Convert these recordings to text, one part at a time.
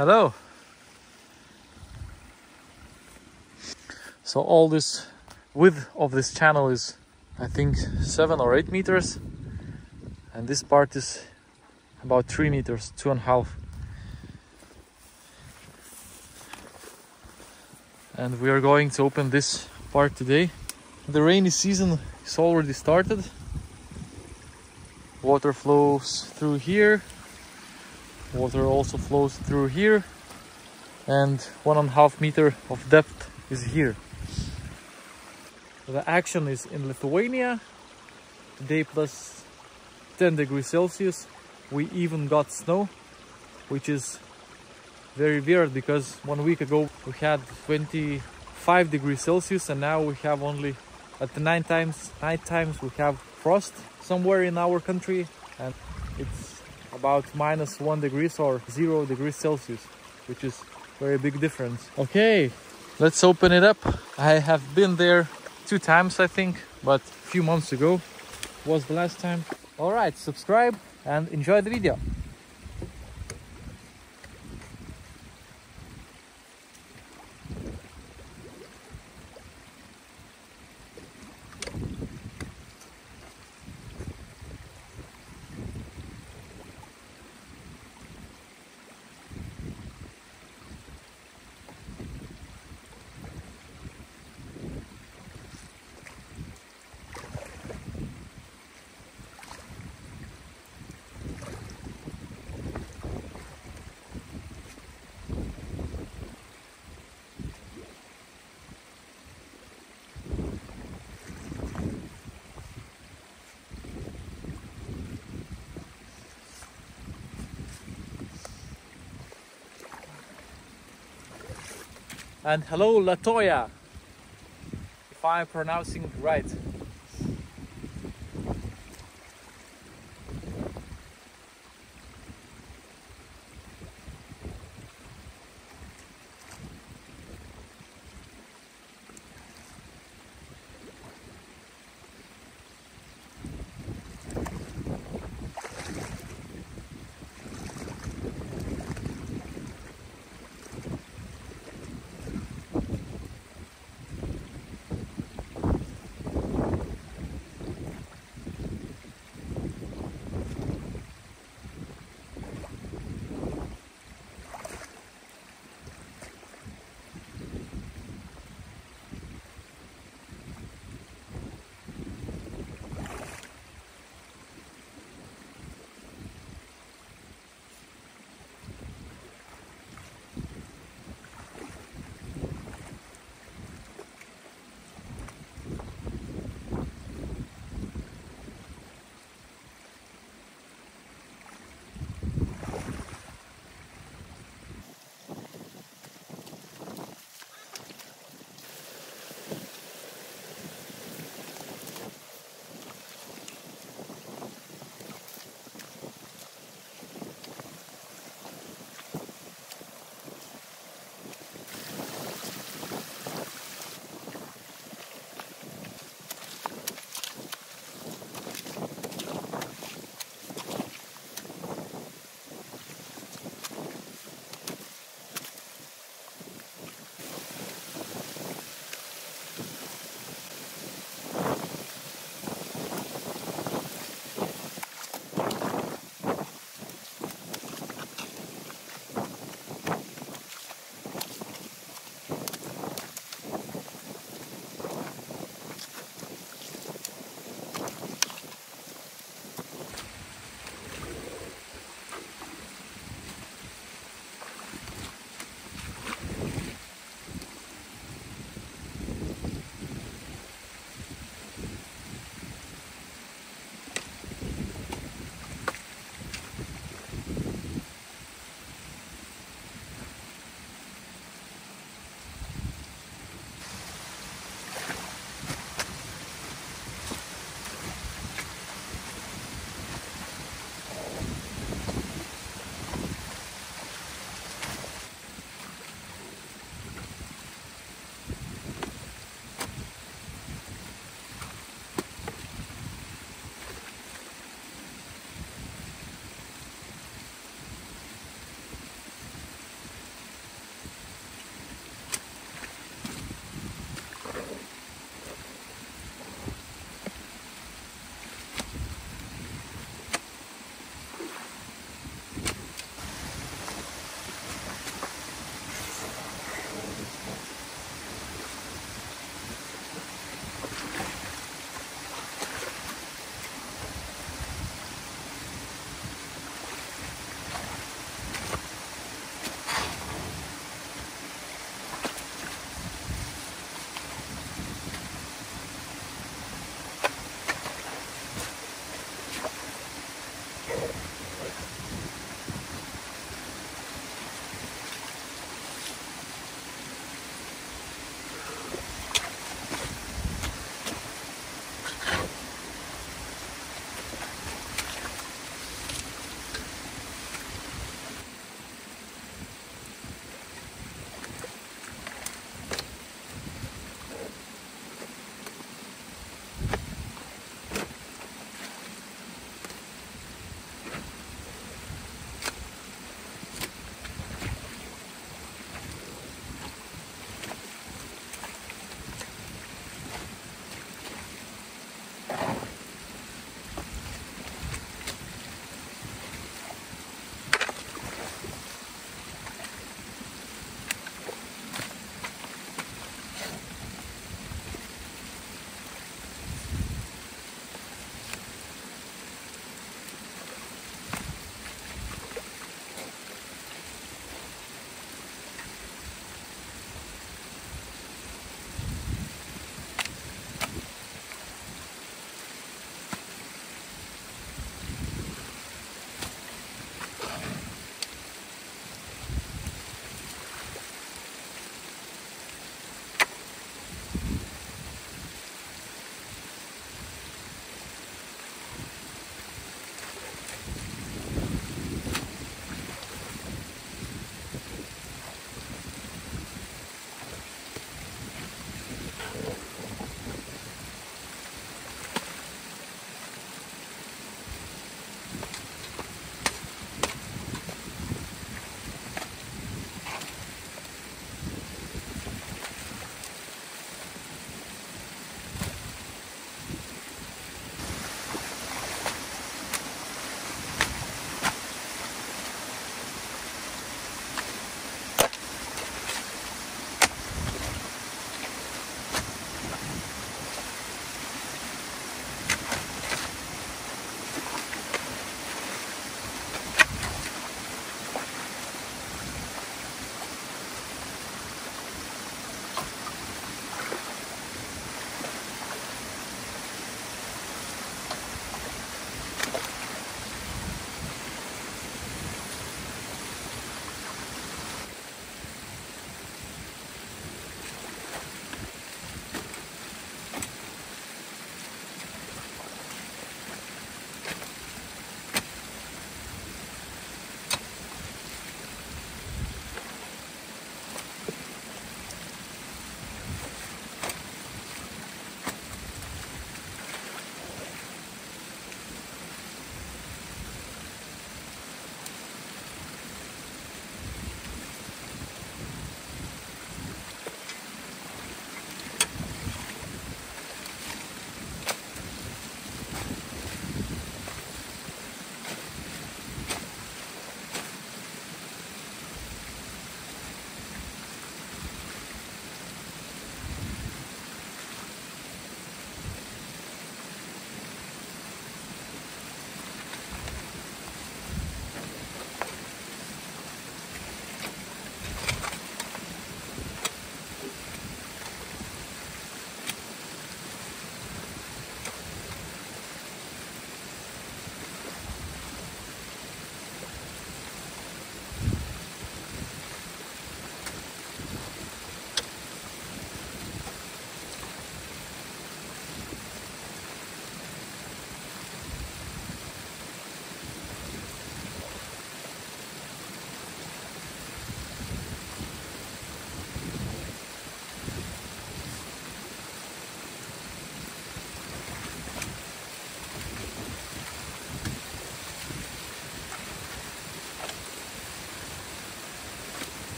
Hello. So all this width of this channel is I think seven or eight meters and this part is about three meters, two and a half. And we are going to open this part today. The rainy season is already started. Water flows through here. Water also flows through here. And one and a half meter of depth is here. The action is in Lithuania. Today plus 10 degrees Celsius. We even got snow, which is very weird because one week ago we had 25 degrees Celsius and now we have only at the nine times night times we have frost somewhere in our country and it's about minus one degrees or zero degrees Celsius which is very big difference. Okay let's open it up. I have been there two times I think but a few months ago was the last time. All right subscribe and enjoy the video and hello Latoya. If I'm pronouncing right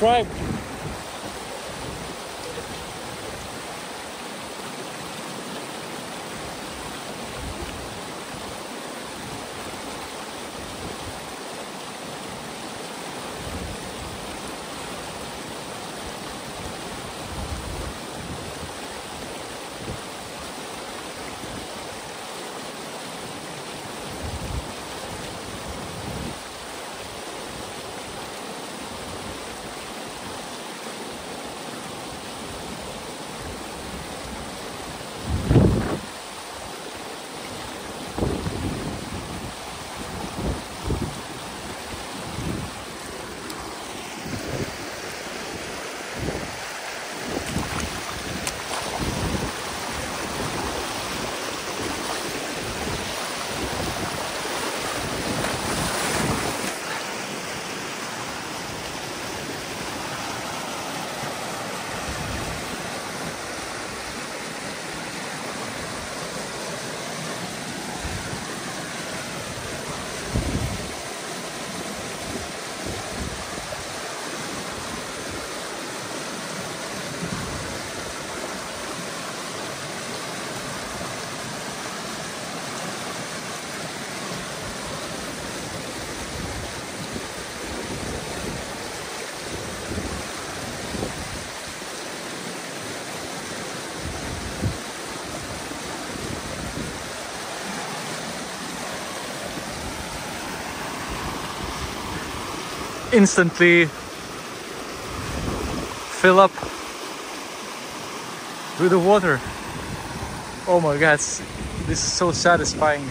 Subscribe. Instantly fill up with the water. Oh my god, this is so satisfying.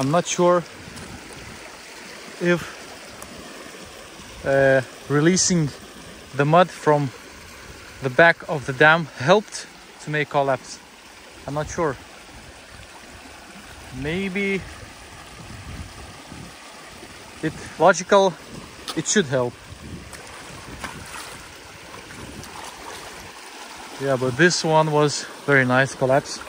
I'm not sure if uh, releasing the mud from the back of the dam helped to make collapse. I'm not sure. Maybe it logical it should help. Yeah, but this one was very nice collapse.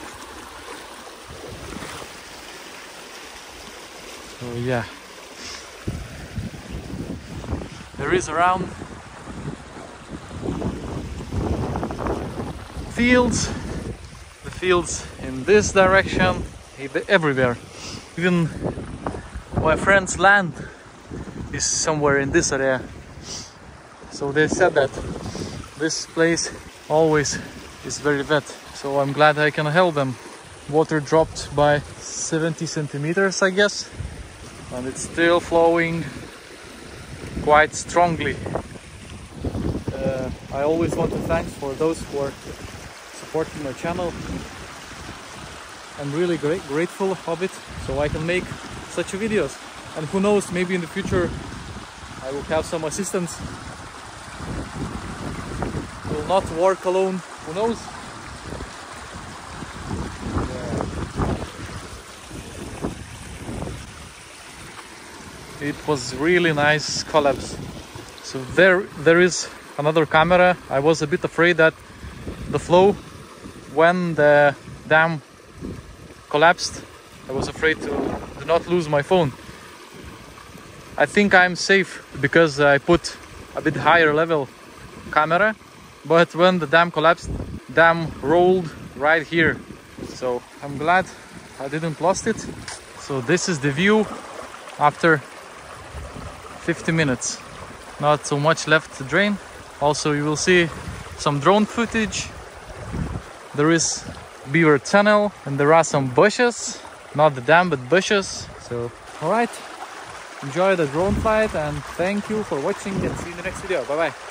So yeah. There is around fields, the fields in this direction, everywhere. Even my friend's land is somewhere in this area. So they said that this place always is very wet. So I'm glad I can help them. Water dropped by 70 centimeters, I guess, and it's still flowing quite strongly. Uh, I always want to thank for those who are supporting my channel. I'm really great, grateful of it, so I can make such videos. And who knows, maybe in the future I will have some assistance. Will not work alone, who knows? It was really nice collapse. So there, there is another camera. I was a bit afraid that the flow when the dam collapsed, I was afraid to, to not lose my phone. I think I'm safe because I put a bit higher level camera, but when the dam collapsed, dam rolled right here. So I'm glad I didn't lost it. So this is the view after 50 minutes. Not so much left to drain. Also you will see some drone footage. There is beaver tunnel and there are some bushes. Not the dam but bushes. So all right. Enjoy the drone flight and thank you for watching and see you in the next video. Bye bye